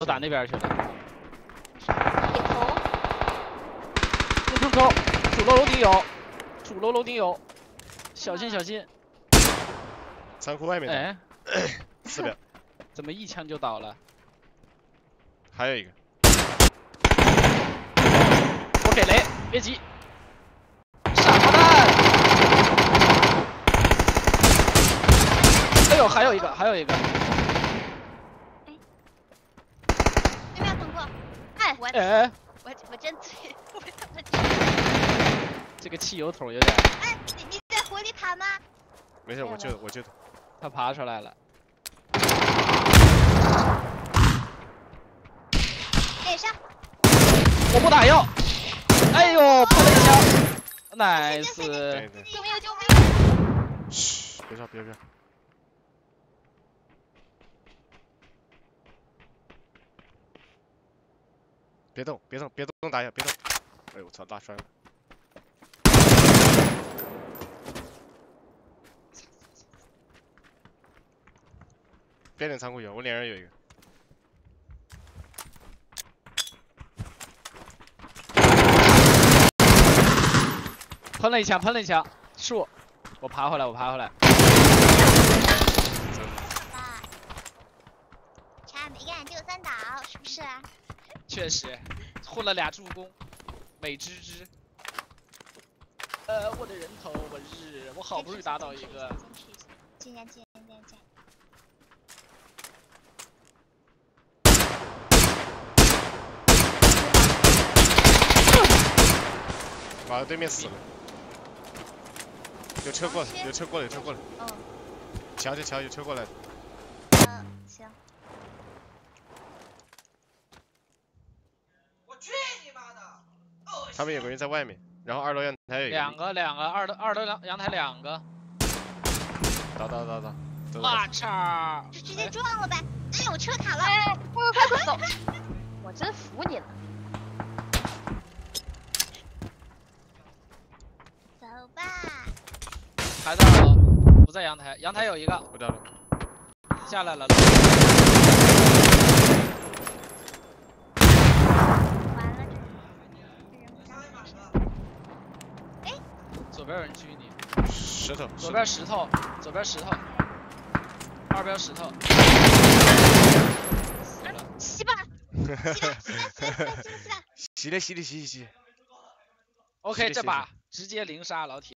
都打那边去了。一头，一坑口，主楼楼顶有，主楼楼顶有，小心小心。仓库外面的哎，四秒，怎么一枪就倒了？还有一个，我给雷，别急。傻炮弹！哎呦，还有一个，还有一个。对面通过。哎，我哎，我我真醉，我他妈这个汽油桶有点，哎，你你在火里爬吗？没事，我就我就他。他爬出来了。点上，我不打药。哎呦，破了一枪对，nice。对，救命救命！嘘，别说别说。别动，别动，别动，打野，别动！哎呦我操，大摔了！边脸仓库有，我脸上有一个。喷了一枪，喷了一枪，树，我爬回来，我爬回来。确实，混了俩助攻，美滋滋。呃，我的人头，我日，我好不容易打倒一个，坚持一下，坚持一下，坚坚坚坚。把对面死了。有车过来，有车过来，有车过来，嗯瞧瞧瞧，有车过来。嗯，行。他们有个人在外面，然后二楼阳台有一个。两个两个，二楼二楼阳阳台两个，倒倒倒倒。走走我操！就直接撞了呗。哎，我车卡了。哎，快快快走！我真服你了。走吧。还在二楼，不在阳台，阳台有一个我掉了。下来了，完了，这人左边有人狙你，石头。左边石头，左边石头，二边石头，死了。洗吧，洗了，洗了，洗吧，洗吧，洗了，洗了。洗了洗了洗洗洗。OK，这把直接零杀老铁。